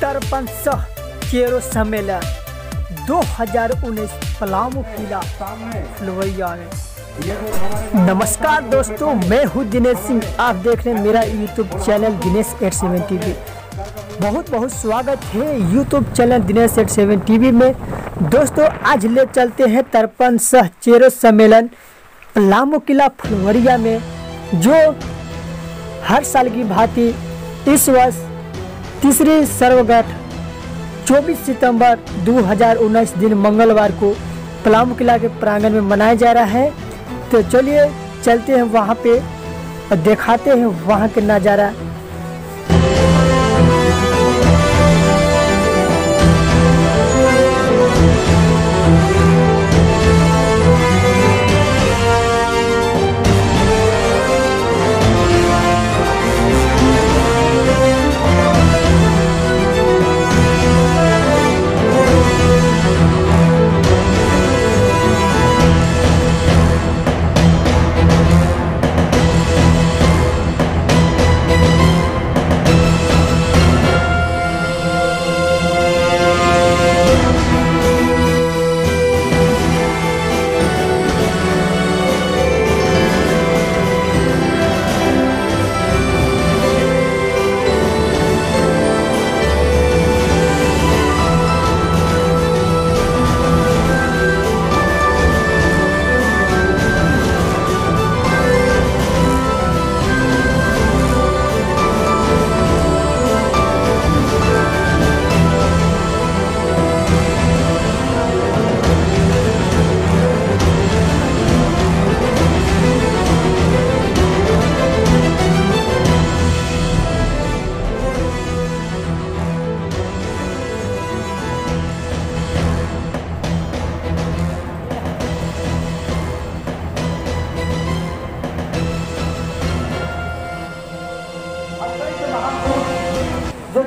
तिरपन सह चेरो सम्मेलन 2019 पलामू किला फुलवैया में नमस्कार दोस्तों, मैं हूँ दिनेश सिंह। आप देख रहे हैं मेरा YouTube channel Dinesh eight seven T बहुत बहुत स्वागत है YouTube channel Dinesh eight seven T में। दोस्तों, आज ले चलते हैं तिरपन सह चेरो सम्मेलन पलामू किला फुलवरिया में, जो हर साल की भांति इस वर्ष तीसरी सर्वगठ 24 सितंबर 2019 दिन मंगलवार को पलामू किला के प्रांगण में मनाया जा रहा है। तो चलिए चलते हैं वहाँ पे और दिखाते हैं वहाँ के नज़ारा।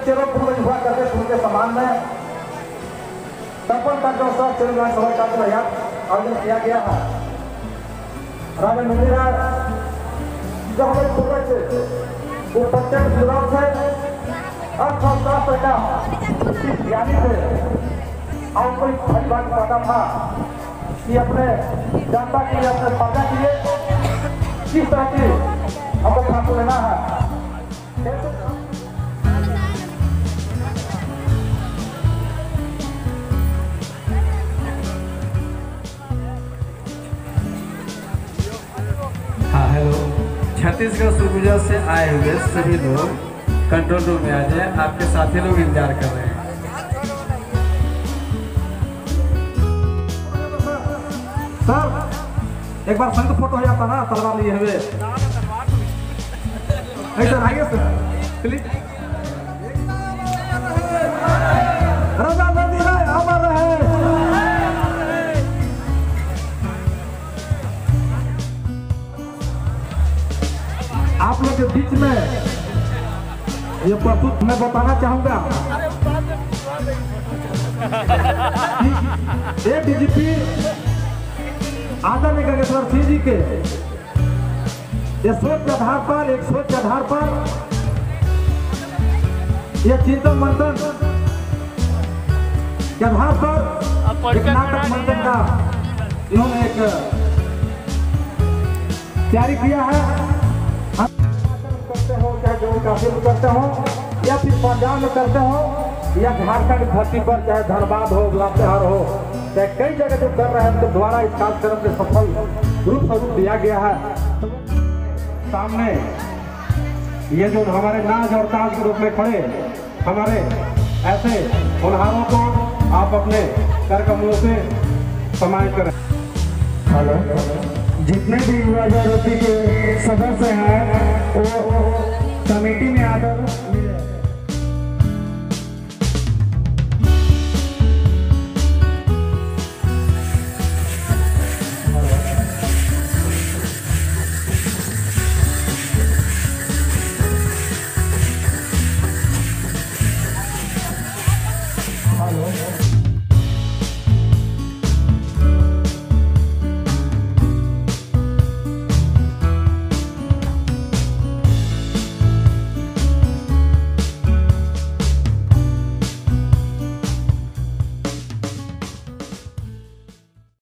चेरो पूर्व हुआ करते उनके सम्मान में। तर्पण का जो सब चेरो विधानसभा का आयोजन किया गया है। राजा मिश्रा जो हमारे पूर्वज वो प्रत्यक्ष विरोध थे अर्थशास्त्र का ज्ञानी थे। और इस बात पता था कि अपने जनता के लिए, अपने प्रजा के लिए किस तरह की हमको ठाकुर लेना है। हाँ हेलो छत्तीसगढ़ सुरगुजा से आए हुए सभी लोग कंट्रोल रूम में आ जाए। आपके साथी लोग इंतज़ार कर रहे हैं। सर एक बार संग फ़ोटो हो जाता ना तलवार लिए हुए। सर आइए सर। प्लीज़ लोग के बीच में। ये प्रस्तुत मैं बताना चाहूँगा। ये डीजीपी आदरणीय गंगेश्वर सिंह जी के ये सोच के आधार पर एक सोच के आधार पर ये चिंतन मंथन के आधार पर एक नाटक मंथन का इन्होंने एक तैयारी किया है। हो चाहे में करते हो, या फिर पंजाब में करते हो, या झारखंड धरती पर चाहे धनबाद हो लातेहार हो, चाहे कई जगह जो कर रहे हैं, उनके द्वारा इस कार्यक्रम से सफल रूप स्वरूप दिया गया है। सामने ये जो हमारे नाच और ताज के रूप में खड़े, हमारे ऐसे होनहारों को आप अपने कर कमलों से सम्मानित करें। हेलो। जितने भी युवा जागृति के सदस्य हैं, वो committee